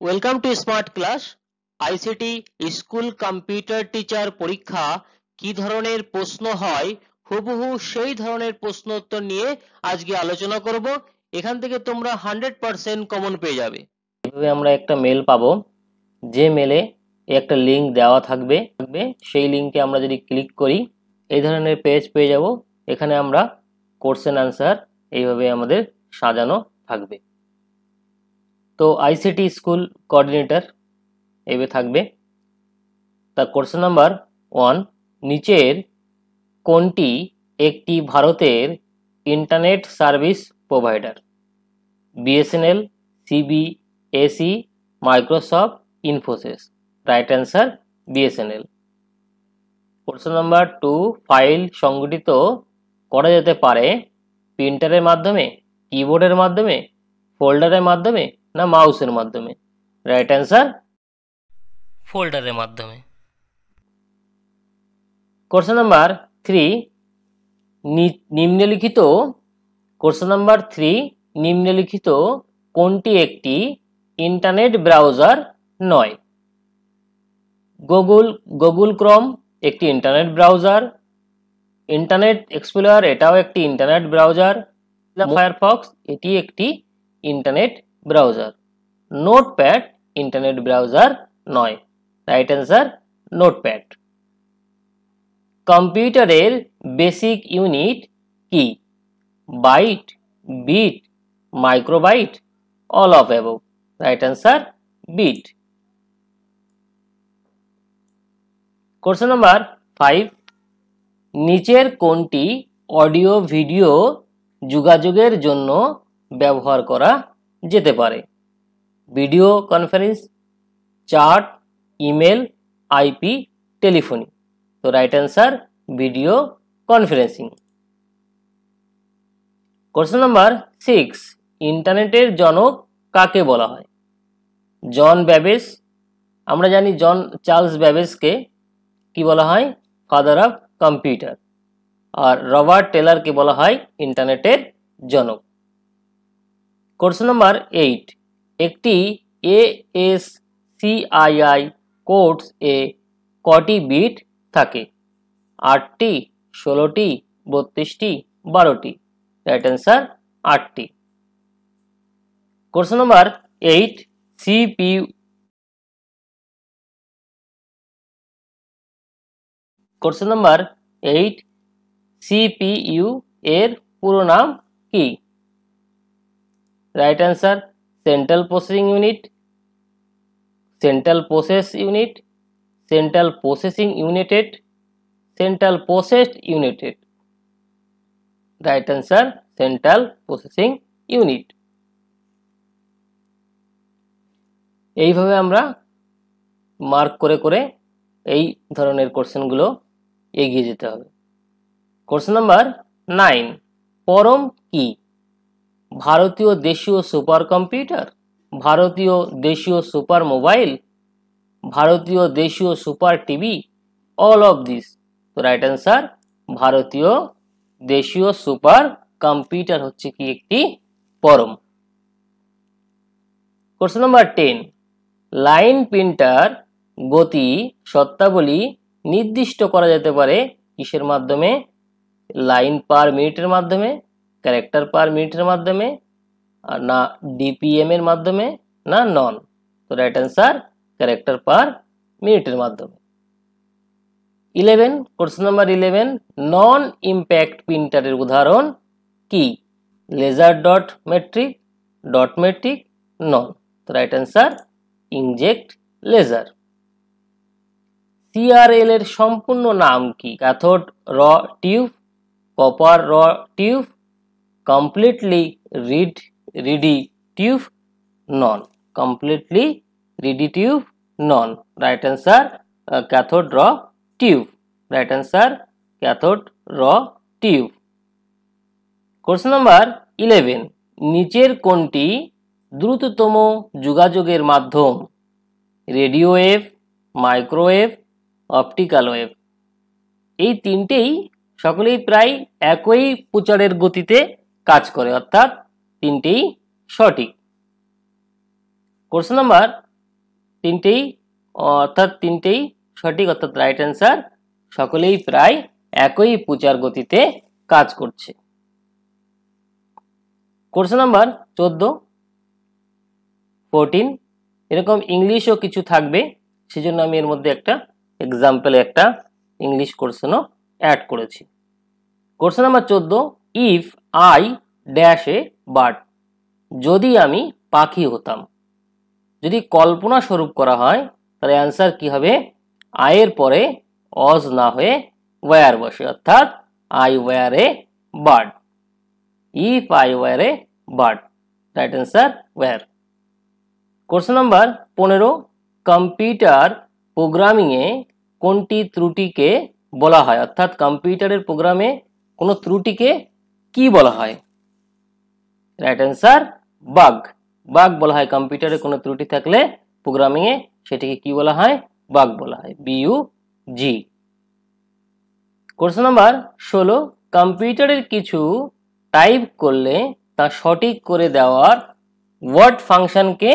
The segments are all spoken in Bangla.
Welcome to smart class ICT school computer teacher পরীক্ষা কি ধরনের প্রশ্ন হয়? হুবহু সেই ধরনের প্রশ্ন উত্তর নিয়ে আজকে আলোচনা করব। এখান থেকে তোমরা হান্ড্রেড পার্সেন্ট কমন পেয়ে যাবে। এভাবে আমরা একটা মেল পাবো। যে মেলে একটা লিঙ্ক দেওয়া থাকবে থাকবে, সেই লিঙ্কে আমরা যদি ক্লিক করি, এই ধরনের পেজ পেয়ে যাব। এখানে আমরা কোশ্চেন আনসার এইভাবে আমাদের সাজানো থাকবে। তো আইসিটি স্কুল কোঅর্ডিনেটর এইভাবে থাকবে। তার কোশ্চেন নাম্বার ওয়ান নিচের কোনটি একটি ভারতের internet service provider BSNL CBSE Microsoft Infosys right answer BSNL প্রশ্ন নাম্বার টু ফাইল সংগঠিত করা যেতে পারে প্রিন্টারের মাধ্যমে কিবোর্ডের মাধ্যমে ফোল্ডারের মাধ্যমে না মাউসের মাধ্যমে? রাইট অ্যান্সার ফোল্ডারের মাধ্যমে। কোশ্চেন নাম্বার থ্রি নিম্নলিখিত কোশ্চেন নাম্বার থ্রি নিম্নলিখিত কোনটি একটি ইন্টারনেট ব্রাউজার নয়? গুগল গুগল ক্রম একটি ইন্টারনেট ব্রাউজার ইন্টারনেট এক্সপ্লোরার এটাও একটি ইন্টারনেট ব্রাউজার ফায়ারফক্স এটি একটি internet browser notepad internet browser নয় রাইট অ্যান্সার নোটপ্যাড কম্পিউটারের বেসিক ইউনিট কি byte bit microbyte all of above right answer bit question number five নিচের কোনটি অডিও ভিডিও যোগাযোগের জন্য ব্যবহার করা যেতে পারে। Video conference chat email IP telephony তো right answer video conferencing question number six ইন্টারনেটের জনক কাকে বলা হয়? জন ব্যাবেস আমরা জানি জন চার্লস ব্যাবেসকে কি বলা হয়? ফাদার অফ কম্পিউটার আর রবার্ট টেলারকে বলা হয় ইন্টারনেটের জনক। Question number eight. একটি এ এস সিআইআই কোর্স এ কটি বিট থাকে? আটটি, ষোলোটি, বত্রিশটি, বারোটি। রাইট অ্যান্সার আটটি। Question number eight CPU question number eight CPU এর পুরো নাম কি? Right answer central processing unit central process unit central processing united central processed united right answer central processing unit এইভাবে আমরা মার্ক করে করে এই ধরনের কোশ্চেনগুলো এগিয়ে যেতে হবে। কোশ্চেন নাম্বার নাইন পরম কি? ভারতীয় দেশীয় সুপার কম্পিউটার ভারতীয় দেশীয় সুপার মোবাইল ভারতীয় দেশীয় super TV all of this তো রাইট অ্যান্সার ভারতীয় দেশীয় সুপার কম্পিউটার হচ্ছে কি একটি পরম। Question number ten line printer গতি সত্তাবলী নির্দিষ্ট করা যেতে পারে কিসের মাধ্যমে? লাইন পার মিনিটের মাধ্যমে ক্যারেক্টার পার মিনিটের মাধ্যমে আর না ডিপিএম এর মাধ্যমে না নন তো রাইট অ্যান্সার ক্যারেক্টার পার মিনিটের মাধ্যমে। Eleven question number eleven non impact প্রিন্টারের উদাহরণ কি? Laser dot matrix dot matrix non তো right answer inkjet laser CRL এর সম্পূর্ণ নাম কি? Cathode ray tube copper ray tube completely read ready tube non completely ready tube non right answer cathode ray tube right answer cathode ray tube question number eleven নিচের কোনটি দ্রুততম যোগাযোগের মাধ্যম? Radio wave, microwave, optical wave. এই তিনটেই সকলেই প্রায় একই প্রচারের গতিতে কাজ করে, অর্থাৎ তিনটেই সঠিক। কোশ্চেন নাম্বার তিনটেই, অর্থাৎ তিনটেই সঠিক, অর্থাৎ রাইট অ্যান্সার সকলেই প্রায় একই প্রচার গতিতে কাজ করছে। কোর্স নাম্বার চোদ্দ ফোরটিন এরকম ইংলিশও কিছু থাকবে, সেজন্য আমি এর মধ্যে একটা এক্সাম্পলে একটা ইংলিশ কোর্সনও অ্যাড করেছি। কোর্স নাম্বার চোদ্দ if I dash a bird যদি আমি পাখি হতাম। যদি কল্পনা স্বরূপ করা হয়, তাহলে অ্যান্সার কি হবে? আয়ের পরে অজ না হয়ে ওয়ার বসে, অর্থাৎ I were a bird if I were a bird right answer were course number পনেরো কম্পিউটার প্রোগ্রামিংয়ে কোনটি ত্রুটিকে বলা হয়? অর্থাৎ কম্পিউটারের প্রোগ্রামে কোনো ত্রুটিকে কি বলা হয়? রাইট অ্যান্সার বাগ বাগ বলা হয় কম্পিউটারে, কোনো ত্রুটি থাকলে প্রোগ্রামিংয়ে সেটিকে কি বলা হয়? বাগ বলা হয় বিইউ জি কোর্স নাম্বার ষোলো, কম্পিউটারের কিছু টাইপ করলে তা সঠিক করে দেওয়ার ওয়ার্ড ফাংশনকে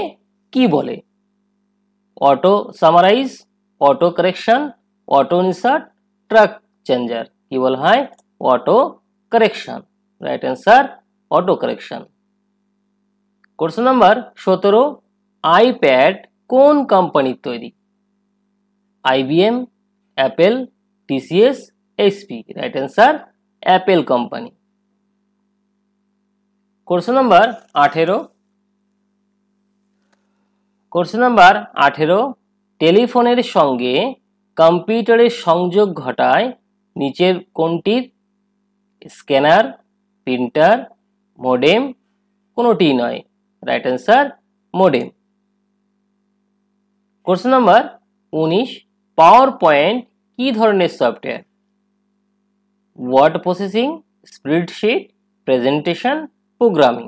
কি বলে? Auto summarise auto correction auto insert track changer কি বলা হয়? Auto correction right answer auto correction course number সতেরো আইপ্যাড কোন কোম্পানির তৈরি? IBM Apple TCS HP right answer Apple company course number আঠেরো. কোর্স নাম্বার আঠেরো, টেলিফোনের সঙ্গে কম্পিউটারের সংযোগ ঘটায় নিচের কোনটির? স্ক্যানার প্রিন্টার মোডেম কোনোটি নয়। Right answer modem course number উনিশ পাওয়ার পয়েন্ট কি ধরনের software word processing spreadsheet presentation programming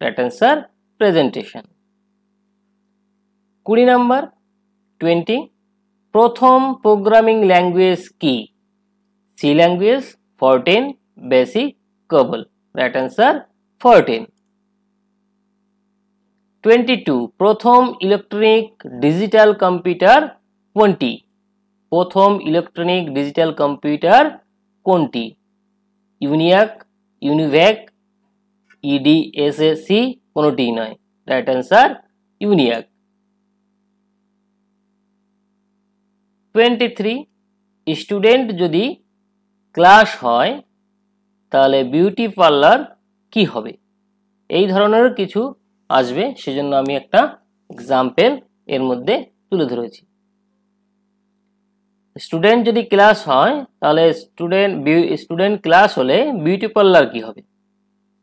right answer presentation কুড়ি নাম্বার টোয়েন্টি প্রথম প্রোগ্রামিং ল্যাঙ্গুয়েজ কি? C language fourteen BASIC COBOL answer fourteen twenty two প্রথম ইলেকট্রনিক ডিজিটাল কম্পিউটার কোনটি? প্রথম ইলেকট্রনিক ডিজিটাল কম্পিউটার কোনটি? ইউনিয়াক ইউনিভ্যাক ইডিএসএসি কোনোটিই নয়। Right answer ENIAC twenty three student যদি ক্লাস হয় তাহলে বিউটি পার্লার কি হবে? এই ধরনের কিছু আসবে, সেজন্য আমি একটা এক্সাম্পল এর মধ্যে তুলে ধরেছি। স্টুডেন্ট যদি ক্লাস হয়, তাহলে স্টুডেন্ট স্টুডেন্ট ক্লাস হলে বিউটি পার্লার কি হবে?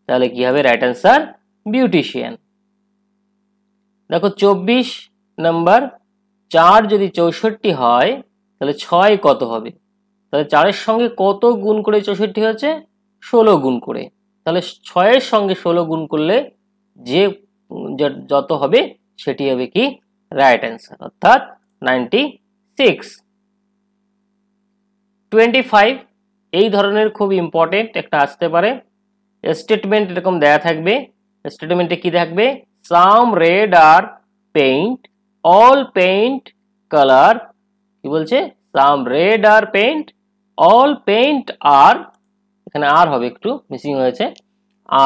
তাহলে কি হবে? রাইট অ্যান্সার বিউটিশিয়ান দেখো, চব্বিশ নাম্বার চার যদি চৌষট্টি হয়, তাহলে ছয় কত হবে? তাহলে চারের সঙ্গে কত গুণ করে চৌষট্টি হয়েছে? ষোলো গুণ করে। তাহলে ছয়ের সঙ্গে ষোলো গুণ করলে যে যত হবে সেটি হবে কি? রাইট অ্যান্সার অর্থাৎ নাইনটি সিক্স টোয়েন্টি ফাইভ এই ধরনের খুব ইম্পর্টেন্ট একটা আসতে পারে। স্টেটমেন্ট এরকম দেয়া থাকবে। স্টেটমেন্টে কি থাকবে? Some red are paint all paint colour কি বলছে? Some red are paint all paint are এখানে আর হবে একটু মিসিং হয়েছে।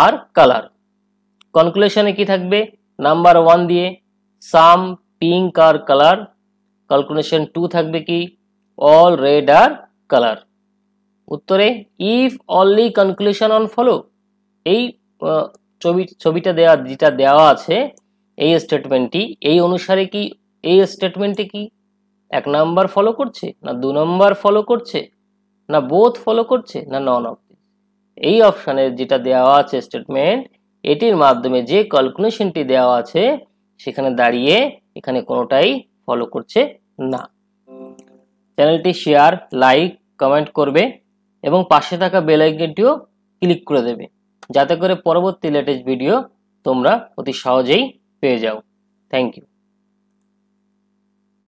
আর কালার কনক্লুশনে কি থাকবে? নাম্বার ওয়ান দিয়ে some pink are colour calculation two থাকবে কি? অল রেড আর কালার উত্তরে if only conclusion on follow এই ছবি, ছবিটা দেওয়া যেটা দেওয়া আছে, এই স্টেটমেন্টটি এই অনুসারে কি, এই স্টেটমেন্টে কি এক নাম্বার ফলো করছে? না দু নম্বর ফলো করছে? না বোথ ফলো করছে? না নন অফ এই অপশানের যেটা দেওয়া আছে স্টেটমেন্ট এটির মাধ্যমে যে ক্যালকুলেশনটি দেওয়া আছে, সেখানে দাঁড়িয়ে এখানে কোনোটাই ফলো করছে না। চ্যানেলটি শেয়ার লাইক কমেন্ট করবে এবং পাশে থাকা বেল আইকনটিও ক্লিক করে দেবে। যাতে করে পরবর্তী লেটেস্ট ভিডিও তোমরা অতি সহজেই পেয়ে যাও। Thank you